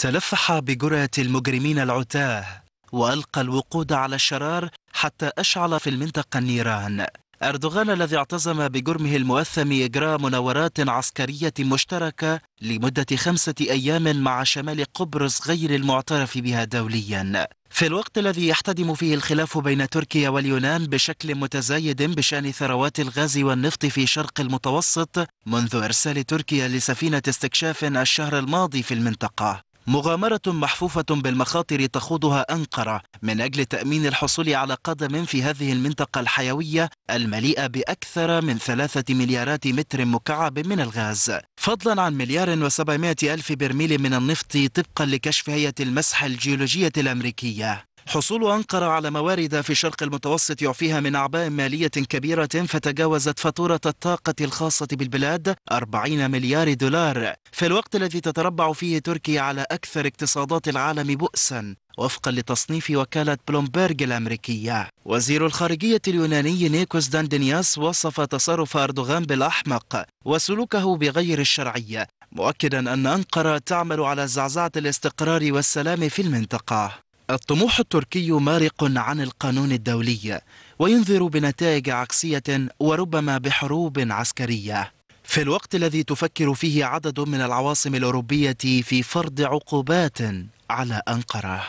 تلفح بجرعة المجرمين العتاه وألقى الوقود على الشرار حتى أشعل في المنطقة النيران. أردوغان الذي اعتزم بجرمه المؤثم إجراء مناورات عسكرية مشتركة لمدة خمسة أيام مع شمال قبرص غير المعترف بها دوليا. في الوقت الذي يحتدم فيه الخلاف بين تركيا واليونان بشكل متزايد بشأن ثروات الغاز والنفط في شرق المتوسط منذ إرسال تركيا لسفينة استكشاف الشهر الماضي في المنطقة. مغامرة محفوفة بالمخاطر تخوضها أنقرة من أجل تأمين الحصول على قدم في هذه المنطقة الحيوية المليئة بأكثر من ثلاثة مليارات متر مكعب من الغاز. فضلا عن مليار وسبعمائة ألف برميل من النفط طبقا لكشف هيئة المسح الجيولوجية الأمريكية. حصول أنقرة على موارد في شرق المتوسط يعفيها من أعباء مالية كبيرة فتجاوزت فاتورة الطاقة الخاصة بالبلاد 40 مليار دولار. في الوقت الذي تتربع فيه تركيا على أكثر اقتصادات العالم بؤسا وفقا لتصنيف وكالة بلومبرج الأمريكية. وزير الخارجية اليوناني نيكوس داندنياس وصف تصرف أردوغان بالأحمق وسلوكه بغير الشرعية مؤكدا أن أنقرة تعمل على زعزعة الاستقرار والسلام في المنطقة. الطموح التركي مارق عن القانون الدولي وينذر بنتائج عكسية وربما بحروب عسكرية. في الوقت الذي تفكر فيه عدد من العواصم الأوروبية في فرض عقوبات على أنقرة.